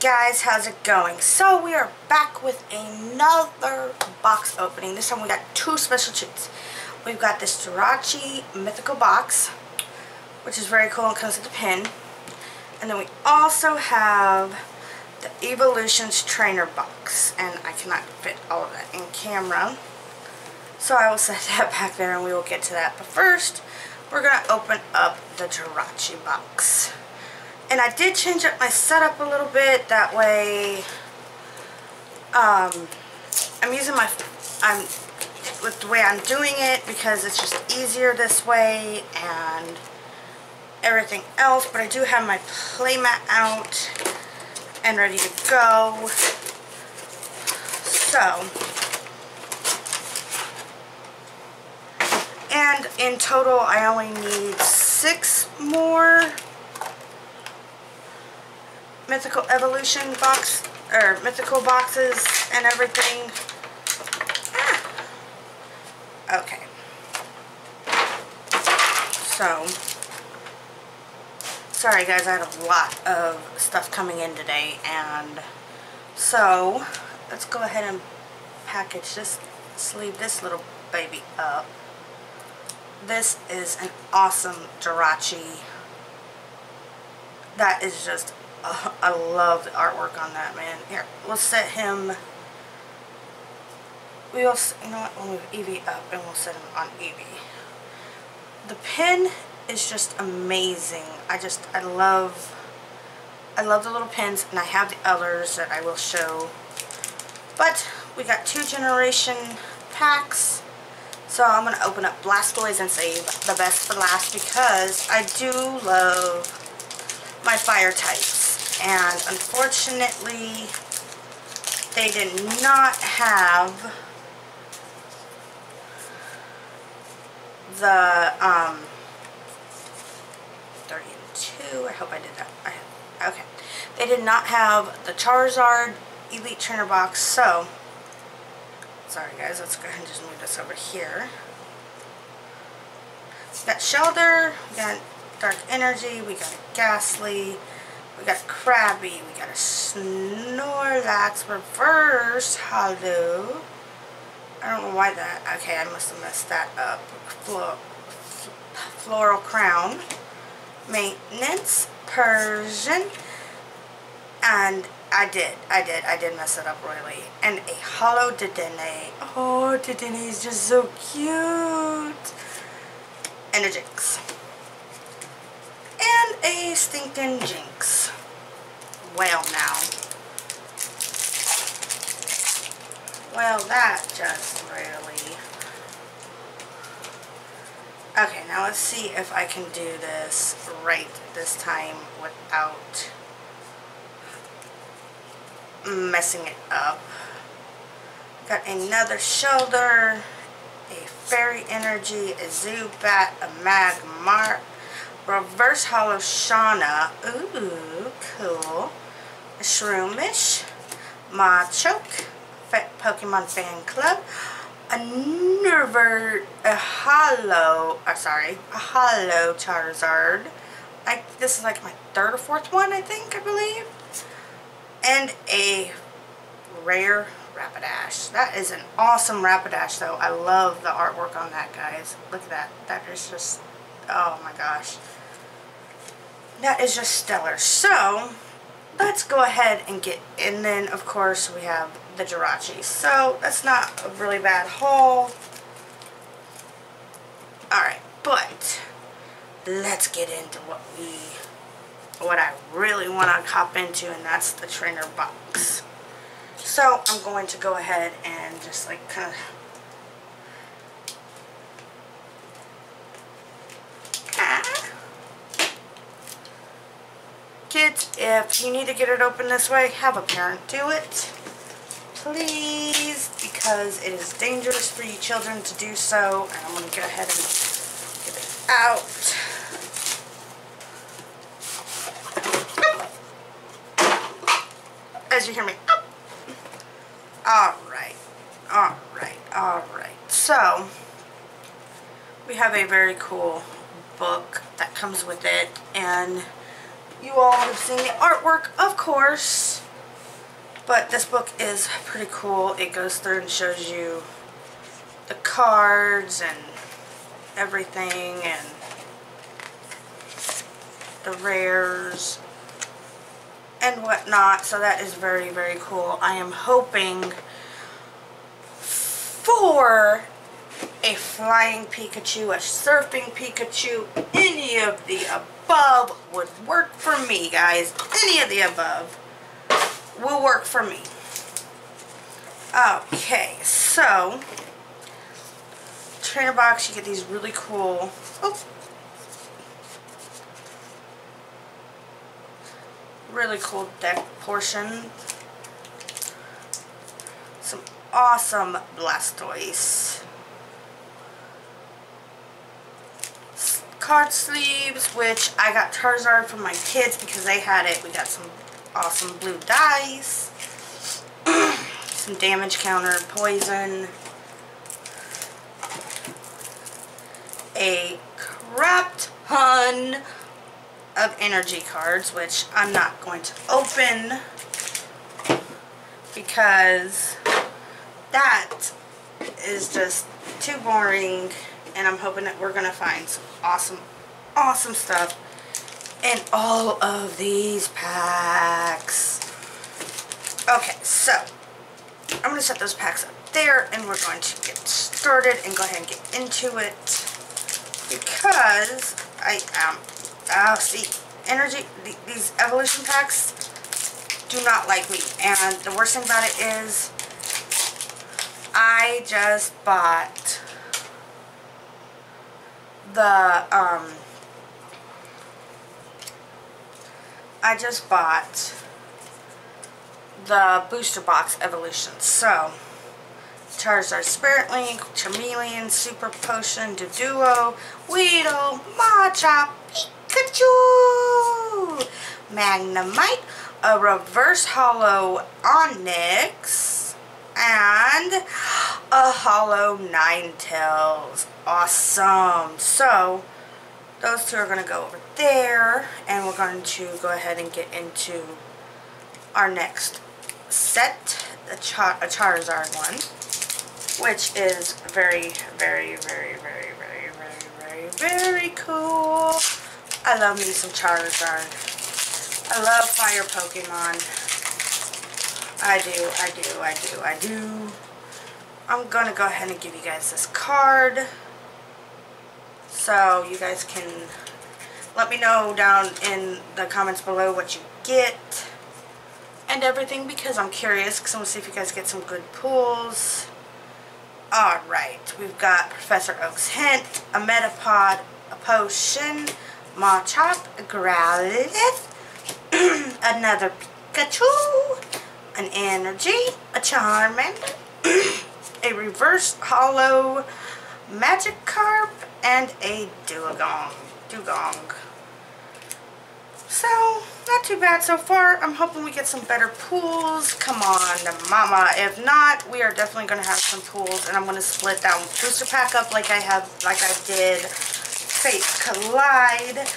guys how's it going? So we are back with another box opening. This time we got two special treats. We've got this Jirachi mythical box which is very cool and comes with a pin. And then we also have the evolutions trainer box and I cannot fit all of that in camera. So I will set that back there and we will get to that. But first we're gonna open up the Jirachi box and I did change up my setup a little bit. That way, um, I'm using my, I'm, with the way I'm doing it because it's just easier this way and everything else. But I do have my playmat out and ready to go. So, and in total I only need six more mythical evolution box or mythical boxes and everything. Ah. Okay. So, sorry guys, I had a lot of stuff coming in today and so let's go ahead and package this, sleeve this little baby up. This is an awesome Jirachi. That is just uh, I love the artwork on that, man. Here, we'll set him, we'll, you know what, we'll move Eevee up and we'll set him on Eevee. The pin is just amazing. I just, I love, I love the little pins and I have the others that I will show. But we got two generation packs. So I'm going to open up Blastoise and save the best for last because I do love my fire types and unfortunately they did not have the um 32 I hope I did that. I, okay. They did not have the Charizard Elite Trainer box so sorry guys let's go ahead and just move this over here. We got Shellder we got Dark Energy we got a Gastly we got Krabby. We got a Snorlax Reverse Holo. I don't know why that. Okay, I must have messed that up. Floral Crown. Maintenance. Persian. And I did. I did. I did mess it up royally. And a hollow Dedenne. Oh, Dedenne is just so cute. And a and a stinking Jynx. Well now. Well, that just really... Okay, now let's see if I can do this right this time without messing it up. Got another Shellder, a Fairy Energy, a Zubat, a Magmar, Reverse Holo Shauna. Ooh, cool. Shroomish. Machoke. Pokemon Fan Club. A Nerver, a Holo, uh, sorry, a Holo Charizard. I, this is like my third or fourth one, I think, I believe. And a rare Rapidash. That is an awesome Rapidash, though. I love the artwork on that, guys. Look at that. That is just, oh my gosh that is just stellar. So, let's go ahead and get, and then of course we have the Jirachi. So, that's not a really bad haul. Alright, but let's get into what we, what I really want to hop into, and that's the trainer box. So, I'm going to go ahead and just like kind of Kids, if you need to get it open this way, have a parent do it. Please, because it is dangerous for you children to do so. And I'm going to go ahead and get it out. As you hear me. Alright. Alright. Alright. So, we have a very cool book that comes with it. And you all have seen the artwork, of course. But this book is pretty cool. It goes through and shows you the cards and everything and the rares and whatnot. So that is very, very cool. I am hoping for a flying Pikachu, a surfing Pikachu, any of the above would work for me, guys. Any of the above will work for me. Okay, so trainer box, you get these really cool. Oh, really cool deck portion. Some awesome Blastoise. Card sleeves, which I got Charizard for my kids because they had it. We got some awesome blue dice. some damage counter, poison. A crap ton of energy cards, which I'm not going to open because that is just too boring and I'm hoping that we're going to find some awesome, awesome stuff in all of these packs. Okay, so I'm going to set those packs up there and we're going to get started and go ahead and get into it because I am uh, see, energy, th these evolution packs do not like me. And the worst thing about it is, I just bought the, um, I just bought the booster box evolution. So, Charizard Spirit Link, Charmeleon, Super Potion, Doduo, Weedle, Machop, Pikachu! Magnemite, a reverse Hollow Onix, and a holo Ninetales. Awesome. So, those two are going to go over there, and we're going to go ahead and get into our next set, a, Char a Charizard one, which is very, very, very, very, very, very, very, very cool. I love me some Charizard. I love fire Pokemon. I do, I do, I do, I do. I'm to go ahead and give you guys this card. So you guys can let me know down in the comments below what you get and everything because I'm curious because I want to see if you guys get some good pulls. Alright, we've got Professor Oak's Hint, a Metapod, a Potion, Machop, a Growlithe, another Pikachu, an Energy, a Charmander, a Reverse Holo Magikarp, and a Dewgong. Dewgong. So, not too bad so far. I'm hoping we get some better pools. Come on, mama. If not, we are definitely going to have some pools. And I'm going to split that booster pack up like I have, like I did Fate Collide.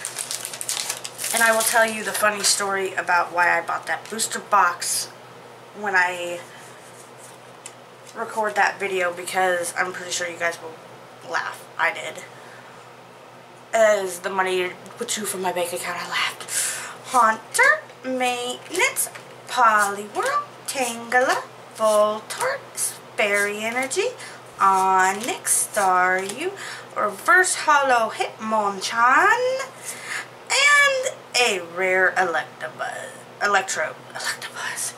And I will tell you the funny story about why I bought that booster box when I record that video because I'm pretty sure you guys will laugh. I did. As the money put you from my bank account, I laughed. Haunter, Maintenance, Poliwhirl, Tangela, Voltorb, Fairy Energy, Onix, Staryu, Reverse Holo Hitmonchan, and a rare Electabuzz. Electro. Electabuzz.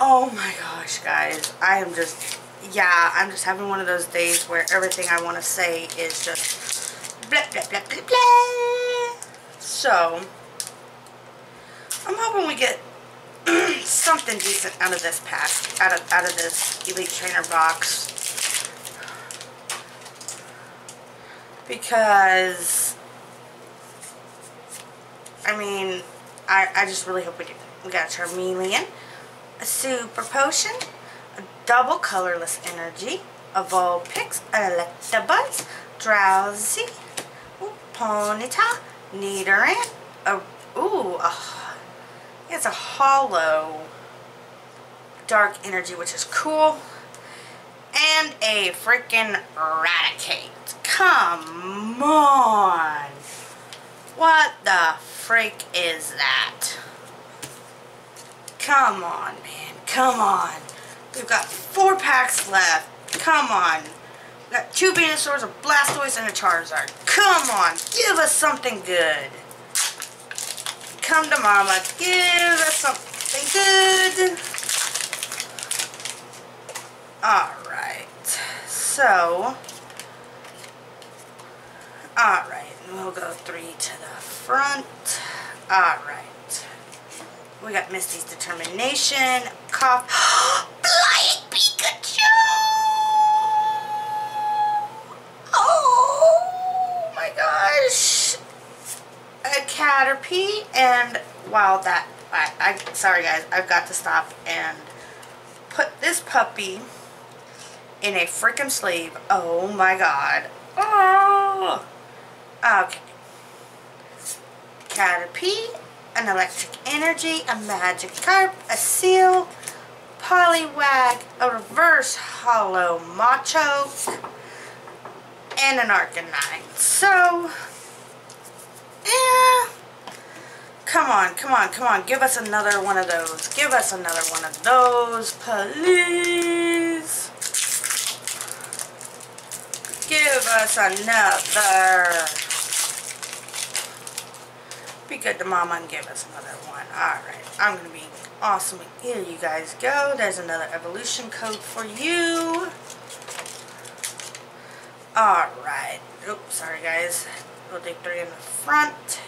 Oh my gosh, guys. I am just, yeah, I'm just having one of those days where everything I want to say is just blah, blah, blah, blah, blah. So, I'm hoping we get something decent out of this pack, out of, out of this Elite Trainer box. Because, I mean, I, I just really hope we do. We got Charmeleon, a Super Potion, a Double Colorless Energy, a Vulpix, an Electabuzz, Drowzee, ooh, Ponyta, Nidoran, a, ooh, a, it's a hollow dark energy, which is cool. And a freaking Raticate. Come on. What the freak is that? Come on, man. Come on. We've got four packs left. Come on. We've got two Venusaurs, a Blastoise, and a Charizard. Come on. Give us something good. Come to mama. Give us something good. Alright. So. Alright. We'll go three to the front. Alright. We got Misty's Determination. Cough. Flying Pikachu! Oh my gosh. A Caterpie. And wow, that. I, I, sorry guys, I've got to stop and put this puppy in a freaking sleeve. Oh my god. Oh! Okay. Caterpie, an electric energy, a Magikarp, a Seel, Poliwag, a reverse hollow Machoke, and an Arcanine. So, yeah. Come on, come on, come on. Give us another one of those. Give us another one of those, please. Give us another. Be good to mama and give us another one. Alright, I'm going to be awesome. Here you guys go. There's another evolution code for you. Alright. Oops, sorry guys. We'll take three in the front.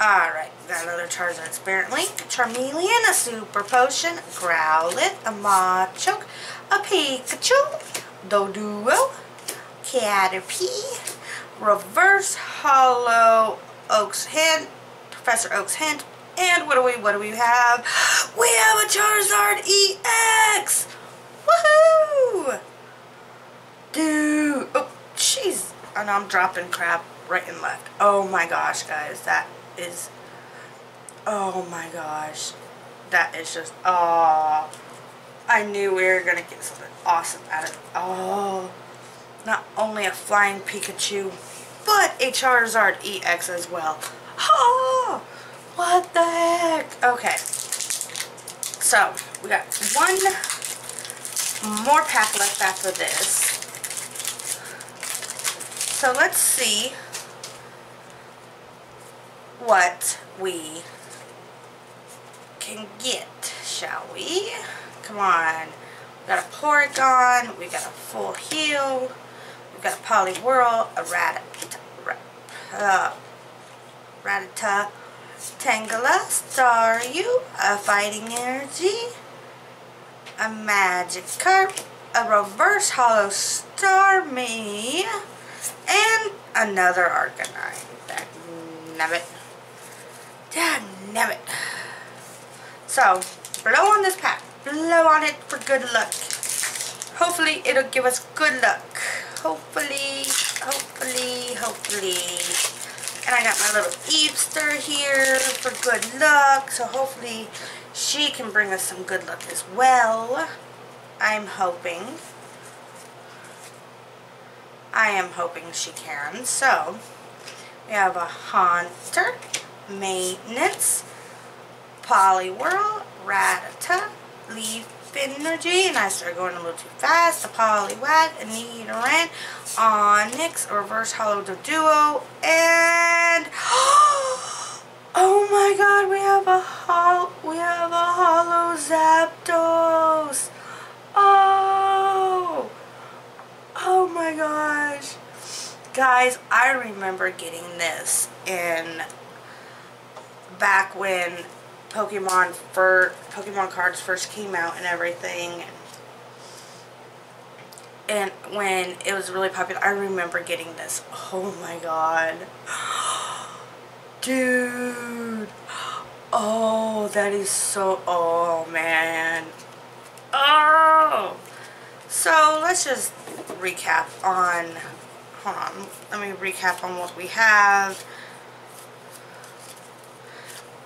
Alright, got another Charizard Spirit Link, Charmeleon, a Super Potion, Growlithe, a Machoke, a Pikachu, Doduo, Caterpie, Reverse Hollow Oak's Hint, Professor Oak's Hint, and what do we, what do we have? We have a Charizard EX! Woohoo! Dude, oh, jeez. And I'm dropping crap right and left. Oh my gosh, guys, that is, oh my gosh, that is just, oh, I knew we were going to get something awesome out of it. Oh, not only a flying Pikachu, a Charizard EX as well. Oh, what the heck? Okay, so we got one more pack left after this. So let's see what we can get, shall we? Come on. We got a Porygon, we got a full heal, we got a Poliwhirl, a Rattata, uh, Rattata, Tangela, Staryu, a Fighting Energy, a Magic Magikarp, a Reverse Hollow Starmie, and another Arcanine. That nabbit. Damn it. So, blow on this pack. Blow on it for good luck. Hopefully, it'll give us good luck. Hopefully, hopefully, hopefully. And I got my little Eepster here for good luck. So, hopefully, she can bring us some good luck as well. I'm hoping. I am hoping she can. So, we have a Haunter. Maintenance, Poliwhirl, Rattata, Leaf Energy, and I started going a little too fast, a Poliwag, a Nidoran, Onix, a Reverse Hollow Duo, and oh my god, we have a we have a Hollow Zapdos. Oh, oh my gosh. Guys, I remember getting this in back when Pokemon for Pokemon cards first came out and everything. And when it was really popular, I remember getting this. Oh my god. Dude. Oh, that is so, oh man. Oh. So let's just recap on, hold on, let me recap on what we have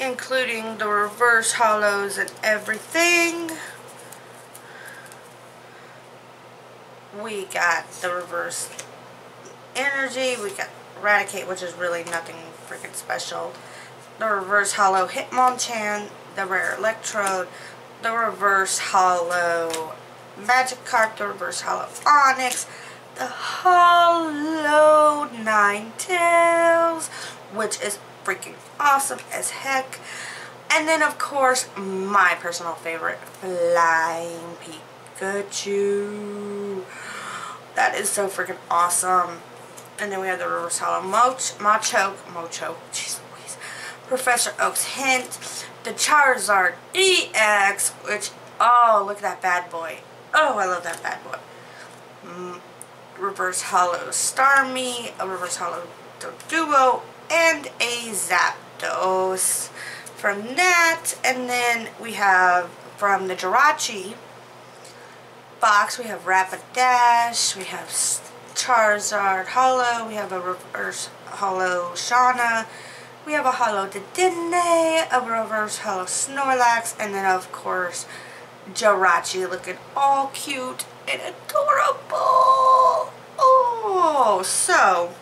including the reverse hollows and everything. We got the reverse energy. We got a Raticate, which is really nothing freaking special. The reverse hollow Hitmonchan, the rare Electrode, the reverse hollow Magic Magikarp, the reverse hollow Onix, the hollow Ninetales, which is freaking awesome as heck. And then, of course, my personal favorite, Flying Pikachu. That is so freaking awesome. And then we have the reverse hollow Moch, Machoke, Mochoke, jeez Louise, Professor Oak's Hint, the Charizard EX, which, oh, look at that bad boy. Oh, I love that bad boy. Mm, reverse hollow Starmie, a reverse hollow Duo, and a Zapdos from that. And then we have from the Jirachi box, we have Rapidash, we have Charizard Hollow, we have a reverse Hollow Shauna, we have a Hollow Dedenne, a reverse Hollow Snorlax, and then of course Jirachi looking all cute and adorable. Oh, so